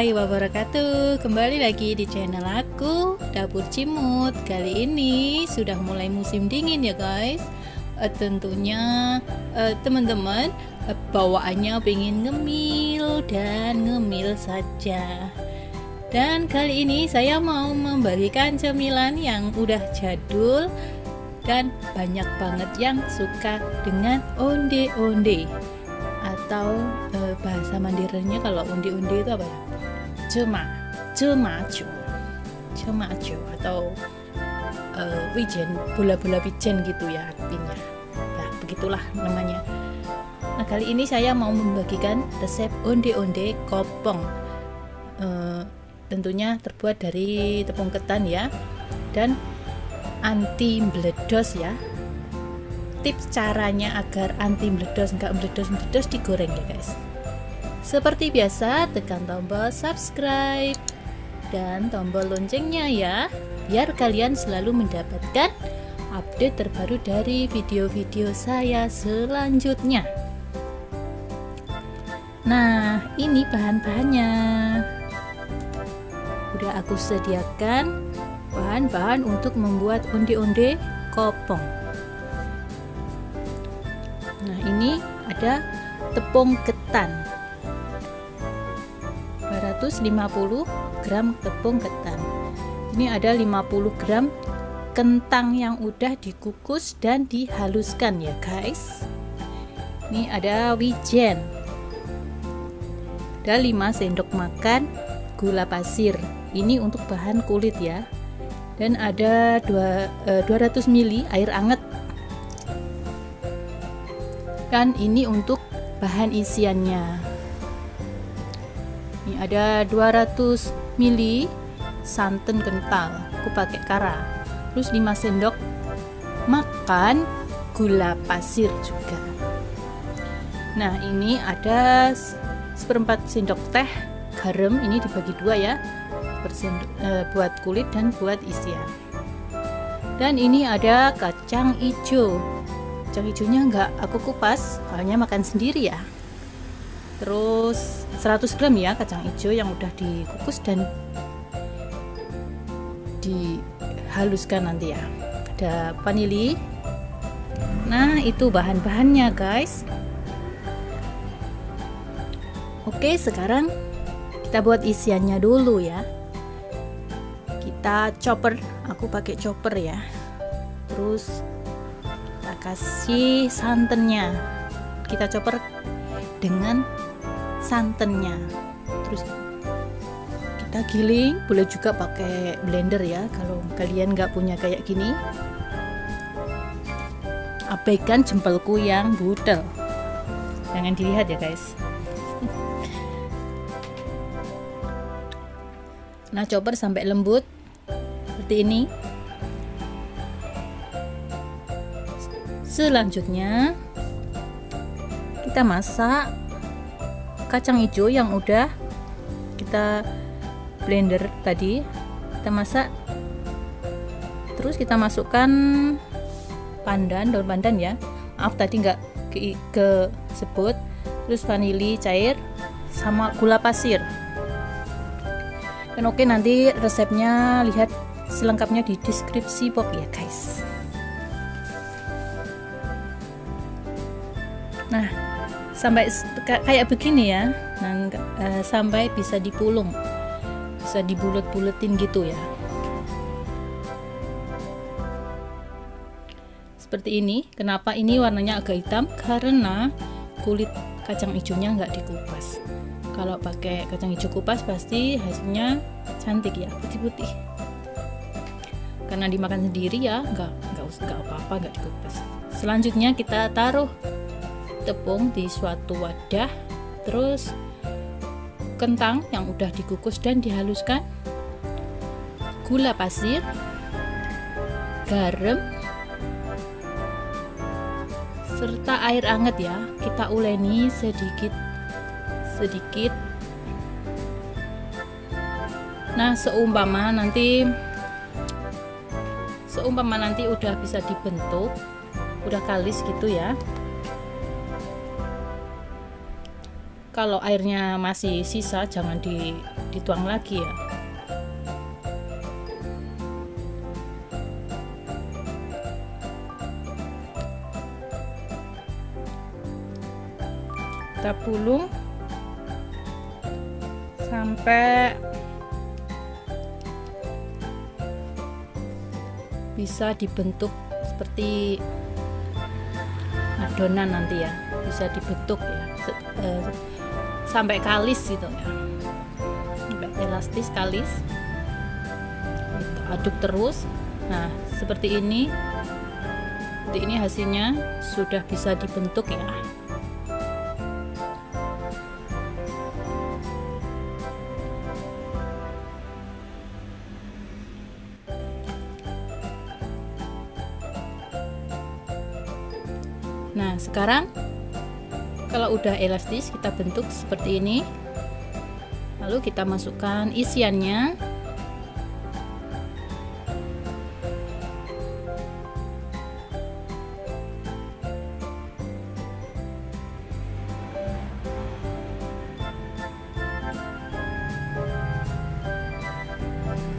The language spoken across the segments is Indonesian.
Warahmatullahi wabarakatuh. Kembali lagi di channel aku Dapur Cimut. Kali ini sudah mulai musim dingin ya guys. Uh, Tentunya uh, teman-teman uh, bawaannya pengen ngemil dan ngemil saja. Dan kali ini saya mau membagikan cemilan yang udah jadul Dan banyak banget yang suka dengan onde-onde atau e, bahasa Mandarinnya kalau undi-undi itu apa ya? Cuma, cemacu, cemacu atau e, wijen, bola-bola wijen gitu ya artinya. Nah, begitulah namanya. Nah, kali ini saya mau membagikan resep onde-onde kopong. E, tentunya terbuat dari tepung ketan ya dan anti meledos ya tips caranya agar anti meledos nggak meledos meledos digoreng ya guys. Seperti biasa tekan tombol subscribe dan tombol loncengnya ya biar kalian selalu mendapatkan update terbaru dari video-video saya selanjutnya. Nah ini bahan-bahannya. Udah aku sediakan bahan-bahan untuk membuat onde-onde kopong ada tepung ketan. 250 gram tepung ketan. Ini ada 50 gram kentang yang udah dikukus dan dihaluskan ya, guys. Ini ada wijen. Ada 5 sendok makan gula pasir. Ini untuk bahan kulit ya. Dan ada 2, 200 ml air hangat dan ini untuk bahan isiannya. Ini ada 200 ml santan kental. Aku pakai kara. Terus 5 sendok makan gula pasir juga. Nah ini ada seperempat sendok teh garam. Ini dibagi dua ya. Eh, buat kulit dan buat isian. Dan ini ada kacang hijau kacang hijaunya enggak aku kupas soalnya makan sendiri ya. Terus 100 gram ya kacang hijau yang udah dikukus dan dihaluskan nanti ya. Ada vanili. Nah itu bahan-bahannya guys. Oke sekarang kita buat isiannya dulu ya. Kita chopper. Aku pakai chopper ya. Terus kasih santannya. Kita chopper dengan santannya. Terus kita giling boleh juga pakai blender ya kalau kalian nggak punya kayak gini. Abaikan jempolku yang budel. Jangan dilihat ya guys. Nah chopper sampai lembut. Seperti ini selanjutnya. Kita masak kacang hijau yang udah kita blender tadi. Kita masak. Terus kita masukkan pandan daun pandan ya. Maaf tadi nggak ke, ke sebut. Terus vanili cair sama gula pasir. Dan oke nanti resepnya lihat selengkapnya di deskripsi box ya guys nah sampai kayak begini ya. Nah uh, sampai bisa dipulung bisa dibulet-buletin gitu ya. Seperti ini kenapa ini warnanya agak hitam? Karena kulit kacang hijaunya nggak dikupas. Kalau pakai kacang hijau kupas pasti hasilnya cantik ya putih-putih. Karena dimakan sendiri ya nggak nggak nggak apa-apa nggak dikupas. Selanjutnya kita taruh tepung di suatu wadah terus kentang yang udah dikukus dan dihaluskan gula pasir garam serta air hangat ya. Kita uleni sedikit sedikit. Nah seumpama nanti seumpama nanti udah bisa dibentuk udah kalis gitu ya kalau airnya masih sisa jangan di, dituang lagi ya. Kita pulung sampai bisa dibentuk seperti adonan nanti ya. Bisa dibentuk ya eh, sampai kalis gitu ya. Sampai elastis kalis. Gitu, aduk terus. Nah seperti ini. Seperti ini hasilnya sudah bisa dibentuk ya. Nah, sekarang kalau udah elastis kita bentuk seperti ini. Lalu kita masukkan isiannya.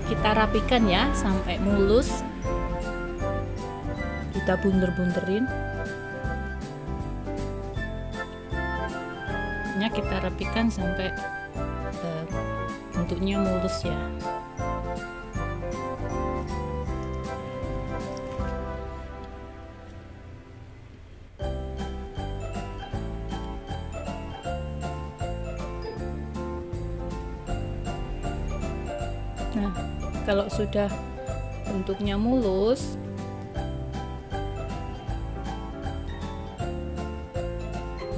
Kita rapikan ya sampai mulus. Kita bunder-bunderin. Kita rapikan sampai uh, bentuknya mulus ya. Nah kalau sudah bentuknya mulus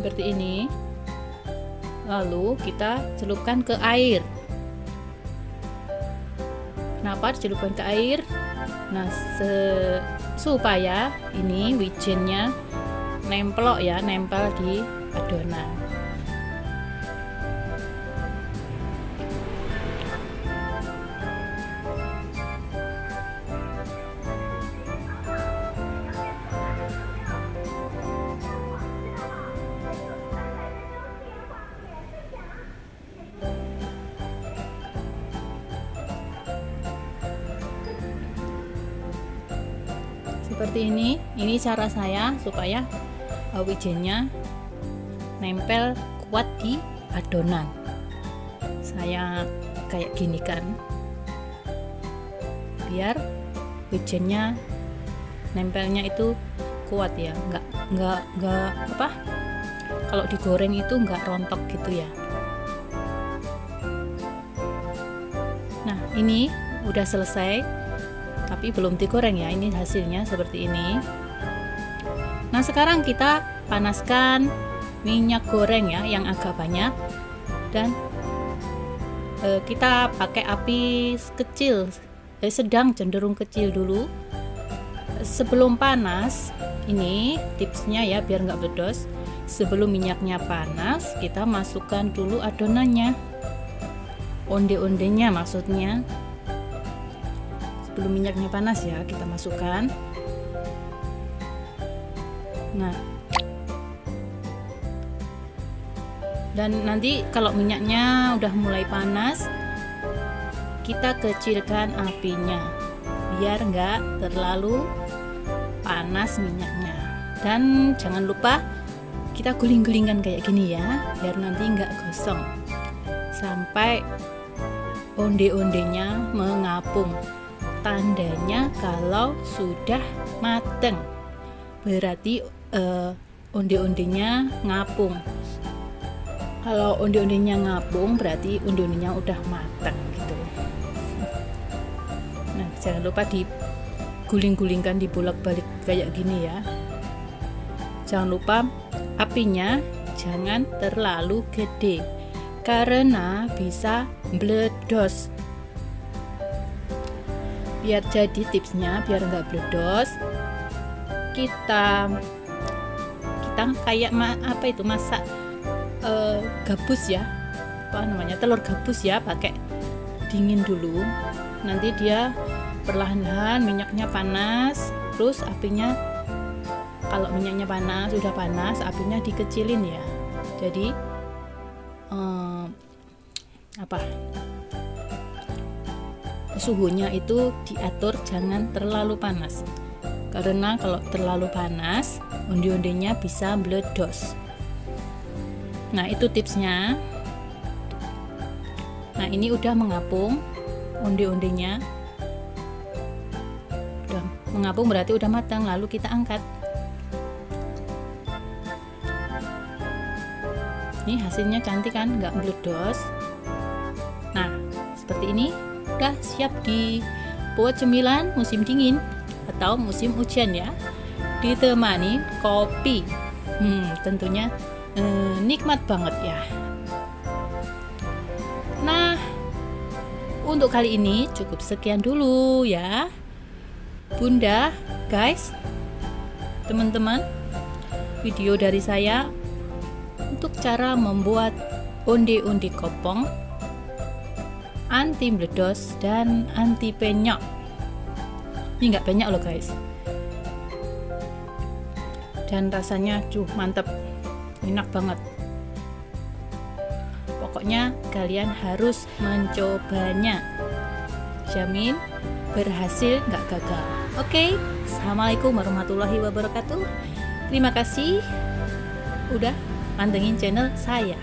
seperti ini lalu kita celupkan ke air. Kenapa dicelupkan ke air? Nah supaya ini wijennya nempel ya nempel di adonan seperti ini. Ini cara saya supaya uh, wijennya nempel kuat di adonan. Saya kayak gini kan. Biar wijennya nempelnya itu kuat ya. Nggak nggak nggak apa? Kalau digoreng itu nggak rontok gitu ya. Nah ini udah selesai tapi belum digoreng ya ini hasilnya seperti ini. Nah sekarang kita panaskan minyak goreng ya yang agak banyak. Dan e, kita pakai api kecil eh, sedang cenderung kecil dulu. Sebelum panas ini tipsnya ya biar nggak bedos. Sebelum minyaknya panas kita masukkan dulu adonannya. Onde-ondenya maksudnya sebelum minyaknya panas ya kita masukkan. Nah. Dan nanti kalau minyaknya udah mulai panas kita kecilkan apinya biar enggak terlalu panas minyaknya. Dan jangan lupa kita guling-gulingkan kayak gini ya biar nanti enggak gosong. Sampai onde-ondenya mengapung tandanya kalau sudah mateng. Berarti uh, onde-ondenya ngapung. Kalau onde-ondenya ngapung berarti onde-ondenya udah mateng gitu. Nah jangan lupa diguling-gulingkan dibolak-balik kayak gini ya. Jangan lupa apinya jangan terlalu gede karena bisa meledos biar jadi tipsnya biar nggak bledos. Kita kita kayak ma, apa itu masak uh, gabus ya. Apa namanya telur gabus ya pakai dingin dulu. Nanti dia perlahan-lahan minyaknya panas terus apinya kalau minyaknya panas sudah panas apinya dikecilin ya. Jadi uh, apa suhunya itu diatur jangan terlalu panas. Karena kalau terlalu panas onde-ondenya bisa meledos. Nah itu tipsnya. Nah ini udah mengapung onde-ondenya udah mengapung berarti udah matang lalu kita angkat. Ini hasilnya cantik kan? Nggak meledos. Nah seperti ini udah siap dibuat cemilan musim dingin atau musim hujan ya? Ditemani kopi. Hmm, tentunya eh, nikmat banget ya. Nah untuk kali ini cukup sekian dulu ya. Bunda guys teman-teman video dari saya untuk cara membuat onde-onde kopong anti meledos dan anti penyok. Ini nggak banyak loh guys. Dan rasanya cuh mantep. Enak banget. Pokoknya kalian harus mencobanya. Jamin berhasil nggak gagal. Oke okay? assalamualaikum warahmatullahi wabarakatuh. Terima kasih udah pantengin channel saya